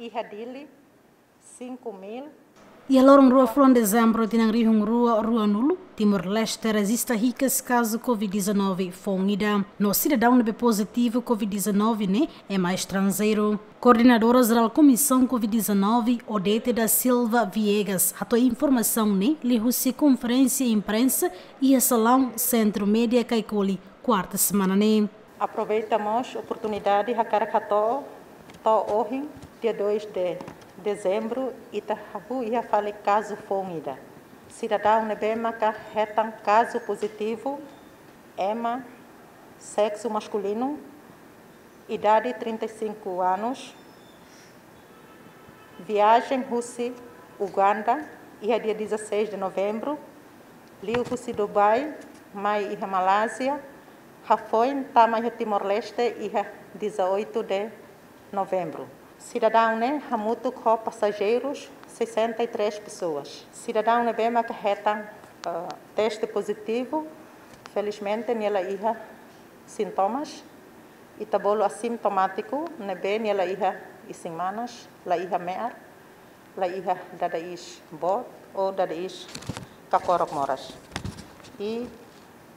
iha dili 5 mil E a lorong rua Fruan dezembro tinang rihung rua rua nulu, Timor-Leste resista ricas caso Covid-19 fongida. No cidadão nebe positivo Covid-19 né, é mais estrangeiro. Coordenadora Geral Comissão Covid-19, Odete da Silva Viegas, a tua informação né, lhe conferência imprensa e a salão Centro Média Caicoli, quarta semana né. Aproveitamos a oportunidade de Caracató, hoje, dia 2 de dezembro, Itahabu ia falar caso fomida. Cidadão nebema ka retan caso positivo, ema, sexo masculino, idade 35 anos, viagem Rússia, Uganda, ia dia 16 de novembro, Liu Rússia, Dubai, mai ia Malásia, Rafoin, Tamai Timor-Leste, ia 18 de novembro. Cidadão, né? Hamuto com passageiros, 63 pessoas. Cidadão, né? Bem, carreta uh, teste positivo. Felizmente, nela ia sintomas. E tabolo assintomático, né? Bem, nela ia e semanas, lá ia mear, lá ia dadaís bot ou dadaís kakorok moras. E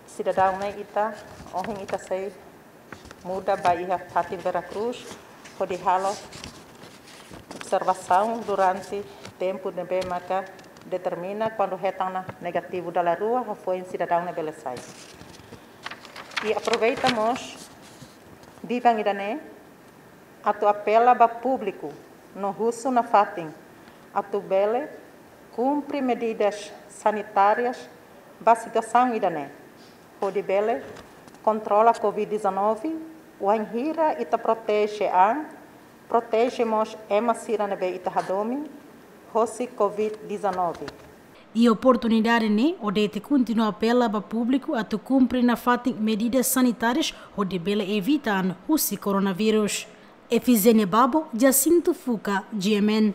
cidadão, né? Ita, ohing ita sei muda ba ia Pati Veracruz, pode halo observação durante tempo de BMK determina quando retorna negativo da rua foi em cidadão na Belezai. E aproveitamos de Bangidane a tu apela para público no russo na fatin a tu bele cumpre medidas sanitárias para a situação idane. Pode bele controla a Covid-19 o anhira e te protege a protegemos ema siranebe itahadomi, хоси Covid-19. E oportunidade ne, odete continua apela para público a tu cumprir na fatin medidas sanitárias onde bela evitar o coronavírus. Efizene Babo, Jacinto Fuca, GMN.